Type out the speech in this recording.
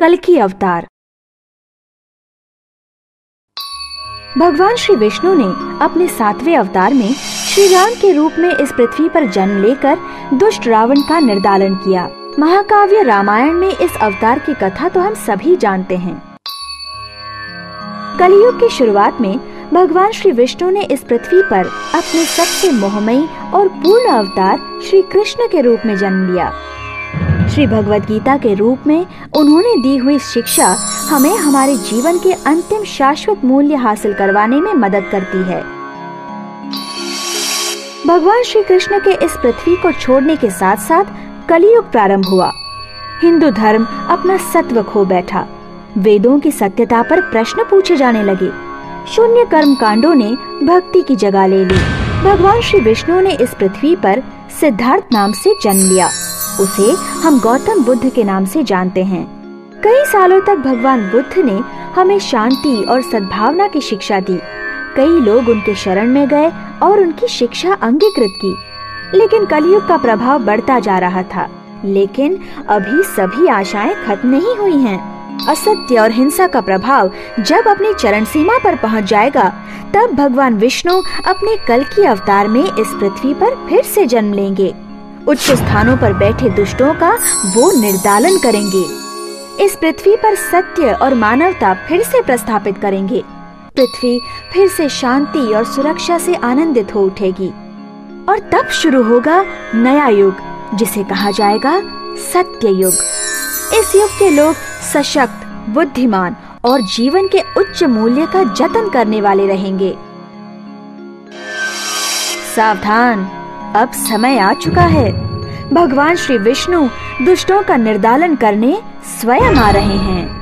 कल की अवतार। भगवान श्री विष्णु ने अपने सातवें अवतार में श्री राम के रूप में इस पृथ्वी पर जन्म लेकर दुष्ट रावण का निर्दालन किया। महाकाव्य रामायण में इस अवतार की कथा तो हम सभी जानते हैं। कलयुग की शुरुआत में भगवान श्री विष्णु ने इस पृथ्वी पर अपने सबसे मोहमयी और पूर्ण अवतार श्री कृष्ण के रूप में जन्म लिया। श्री भगवत गीता के रूप में उन्होंने दी हुई शिक्षा हमें हमारे जीवन के अंतिम शाश्वत मूल्य हासिल करवाने में मदद करती है। भगवान श्री कृष्ण के इस पृथ्वी को छोड़ने के साथ साथ कलयुग प्रारंभ हुआ। हिंदू धर्म अपना सत्व खो बैठा। वेदों की सत्यता पर प्रश्न पूछे जाने लगे। शून्य कर्म कांडों ने भक्ति की जगह ले ली। भगवान श्री विष्णु ने इस पृथ्वी पर सिद्धार्थ नाम से जन्म लिया। उसे हम गौतम बुद्ध के नाम से जानते हैं। कई सालों तक भगवान बुद्ध ने हमें शांति और सद्भावना की शिक्षा दी। कई लोग उनके शरण में गए और उनकी शिक्षा अंगीकृत की। लेकिन कलयुग का प्रभाव बढ़ता जा रहा था। लेकिन अभी सभी आशाएँ खत्म नहीं हुई हैं। असत्य और हिंसा का प्रभाव जब अपनी चरण सीमा पर पहुँच जाएगा, तब भगवान विष्णु अपने कल की अवतार में इस पृथ्वी पर फिर से जन्म लेंगे। उच्च स्थानों पर बैठे दुष्टों का वो निर्दालन करेंगे। इस पृथ्वी पर सत्य और मानवता फिर से प्रस्थापित करेंगे। पृथ्वी फिर से शांति और सुरक्षा से आनंदित हो उठेगी। और तब शुरू होगा नया युग, जिसे कहा जाएगा सत्य युग। इस युग के लोग सशक्त, बुद्धिमान और जीवन के उच्च मूल्य का जतन करने वाले रहेंगे। सावधान। अब समय आ चुका है। भगवान श्री विष्णु दुष्टों का निर्दालन करने स्वयं आ रहे हैं।